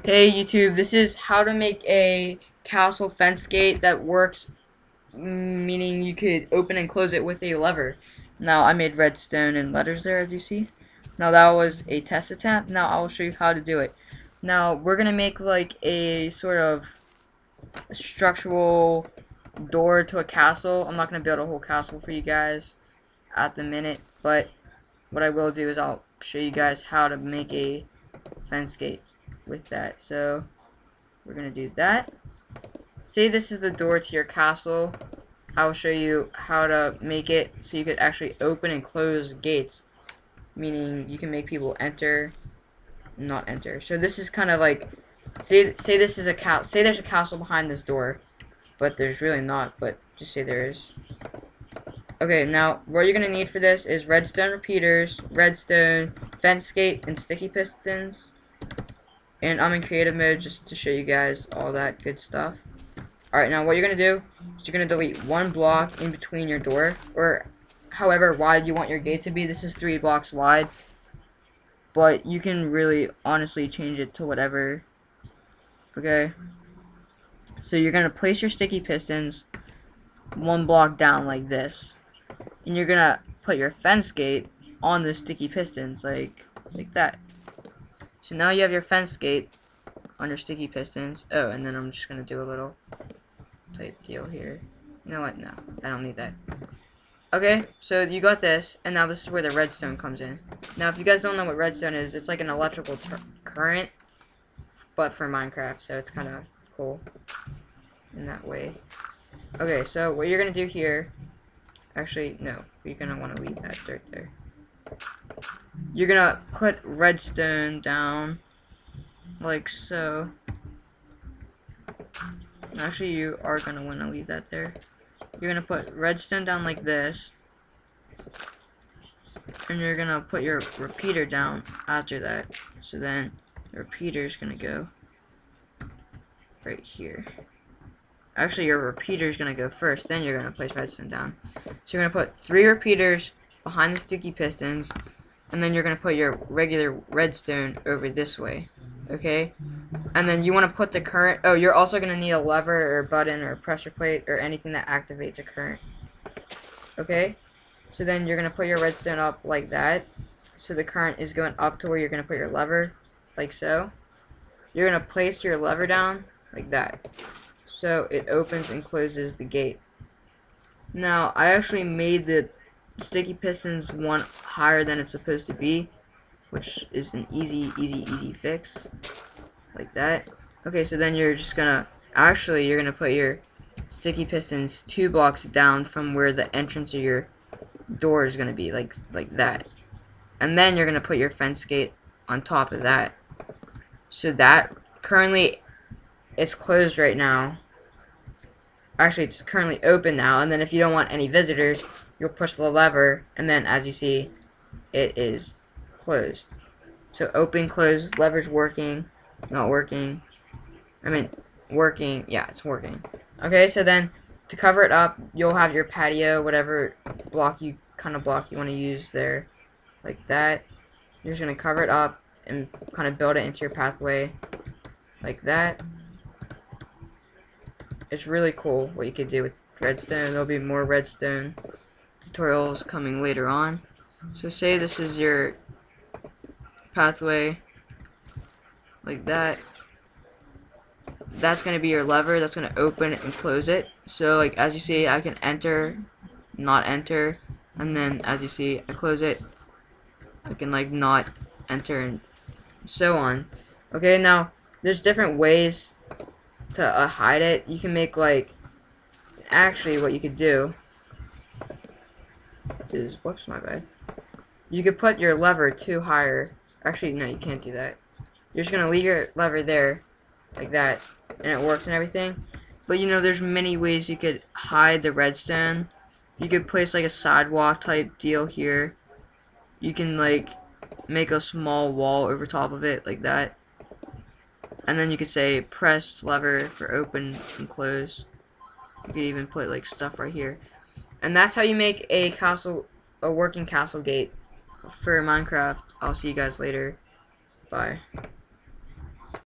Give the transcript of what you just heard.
Hey YouTube, this is how to make a castle fence gate that works, meaning you could open and close it with a lever. Now I made redstone and letters there as you see. Now that was a test attempt, now I will show you how to do it. Now we're going to make like a sort of structural door to a castle. I'm not going to build a whole castle for you guys at the minute, but what I will do is I'll show you guys how to make a fence gate with that. So we're gonna do that. Say this is the door to your castle. I will show you how to make it so you could actually open and close gates. Meaning you can make people enter, not enter. So this is kind of like, say say this is a castle. Say there's a castle behind this door, but there's really not. But just say there is. Okay, now what you're gonna need for this is redstone repeaters, redstone, fence gate, and sticky pistons. And I'm in creative mode just to show you guys all that good stuff. Alright, now what you're going to do is you're going to delete one block in between your door, or however wide you want your gate to be. This is three blocks wide. But you can really honestly change it to whatever. Okay. So you're going to place your sticky pistons one block down like this. And you're going to put your fence gate on the sticky pistons like like that. So now you have your fence gate on your sticky pistons. Oh, and then I'm just going to do a little type deal here. You know what? No, I don't need that. Okay, so you got this, and now this is where the redstone comes in. Now, if you guys don't know what redstone is, it's like an electrical current, but for Minecraft, so it's kind of cool in that way. Okay, so what you're going to do here, actually, no, you're going to want to leave that dirt there you're gonna put redstone down like so. Actually, you are gonna want to leave that there. You're gonna put redstone down like this, and you're gonna put your repeater down after that. So then the repeater is gonna go right here. Actually, your repeater is gonna go first. Then you're gonna place redstone down. So you're gonna put three repeaters behind the sticky pistons and then you're going to put your regular redstone over this way okay? And then you want to put the current oh you're also going to need a lever or button or pressure plate or anything that activates a current okay? So then you're going to put your redstone up like that so the current is going up to where you're going to put your lever like so. You're going to place your lever down like that so it opens and closes the gate. Now I actually made the sticky pistons one higher than it's supposed to be, which is an easy, easy, easy fix, like that. Okay, so then you're just gonna, actually, you're gonna put your sticky pistons two blocks down from where the entrance of your door is gonna be, like, like that. And then you're gonna put your fence gate on top of that. So that, currently, it's closed right now, actually it's currently open now and then if you don't want any visitors you'll push the lever and then as you see it is closed. So open close levers working not working. I mean working yeah it's working. Okay so then to cover it up you'll have your patio whatever block you kind of block you want to use there like that. You're just gonna cover it up and kind of build it into your pathway like that. It's really cool what you could do with redstone. There'll be more redstone tutorials coming later on. So say this is your pathway like that. That's going to be your lever that's going to open and close it. So like as you see I can enter, not enter, and then as you see I close it. I can like not enter and so on. Okay, now there's different ways to uh, hide it, you can make like actually what you could do is whoops my bad. You could put your lever too higher. Actually, no, you can't do that. You're just gonna leave your lever there like that, and it works and everything. But you know, there's many ways you could hide the redstone. You could place like a sidewalk type deal here. You can like make a small wall over top of it like that. And then you could say press lever for open and close. You could even put like stuff right here. And that's how you make a castle, a working castle gate for Minecraft. I'll see you guys later. Bye.